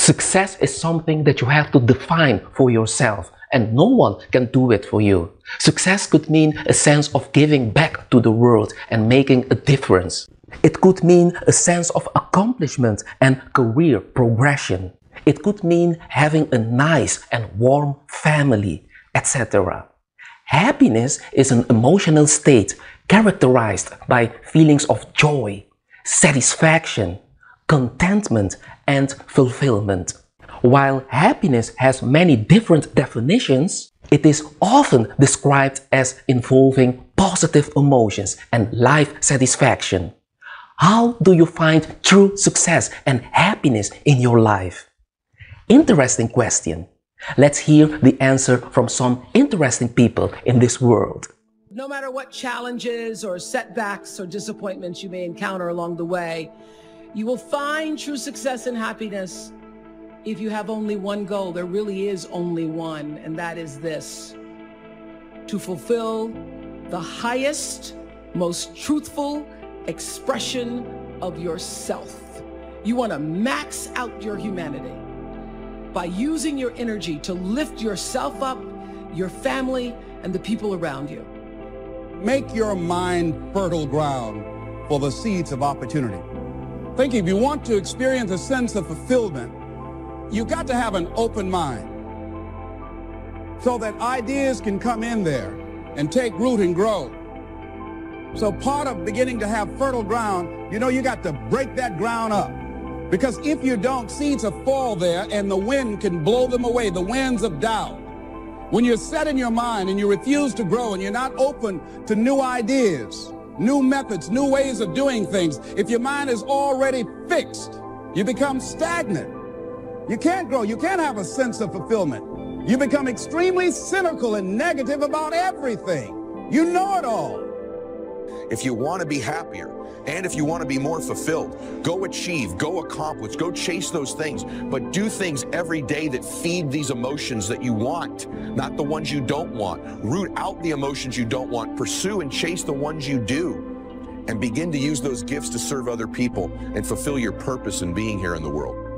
Success is something that you have to define for yourself, and no one can do it for you. Success could mean a sense of giving back to the world and making a difference. It could mean a sense of accomplishment and career progression. It could mean having a nice and warm family, etc. Happiness is an emotional state characterized by feelings of joy, satisfaction, contentment, and fulfillment. While happiness has many different definitions, it is often described as involving positive emotions and life satisfaction. How do you find true success and happiness in your life? Interesting question. Let's hear the answer from some interesting people in this world. No matter what challenges or setbacks or disappointments you may encounter along the way, you will find true success and happiness if you have only one goal. There really is only one, and that is this to fulfill the highest, most truthful expression of yourself. You want to max out your humanity by using your energy to lift yourself up, your family, and the people around you. Make your mind fertile ground for the seeds of opportunity. Think if you want to experience a sense of fulfillment, you've got to have an open mind so that ideas can come in there and take root and grow. So part of beginning to have fertile ground, you know, you got to break that ground up. Because if you don't, seeds will fall there and the wind can blow them away, the winds of doubt. When you're set in your mind and you refuse to grow and you're not open to new ideas, new methods, new ways of doing things, if your mind is already fixed, you become stagnant. You can't grow. You can't have a sense of fulfillment. You become extremely cynical and negative about everything. You know it all. If you want to be happier, and if you want to be more fulfilled, go achieve, go accomplish, go chase those things, but do things every day that feed these emotions that you want, not the ones you don't want. Root out the emotions you don't want, pursue and chase the ones you do, and begin to use those gifts to serve other people and fulfill your purpose in being here in the world.